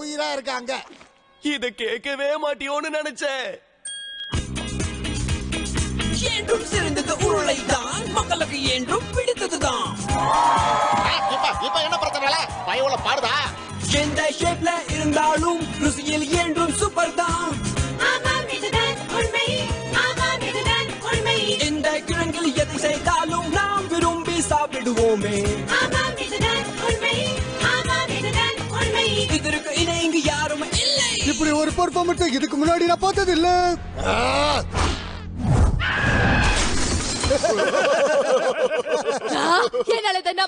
உயிரா இருக்காங்க. இத கேட்கவே மாட்டியோன்னு நினைச்சேன். என்றும் சிறந்தது உருளை தான் மக்களுக்கு என்றும் பிடித்ததுதான். இப்ப இப்ப என்ன பிரச்சனை பயவுல பாடுதா எந்த ஷேப்ல இருந்தாலும் ருசியில் என்றும் சூப்பர் தான் இந்த கிழங்கில் எதை செய்தாலும் நாம் விரும்பி சாப்பிடுவோமே. இதற்கு இணை இங்கு யாரும் இல்லை. இப்படி ஒரு பெர்ஃபார்மன்ஸ் இதுக்கு முன்னாடி நான் பார்த்தது இல்ல என்னால தான்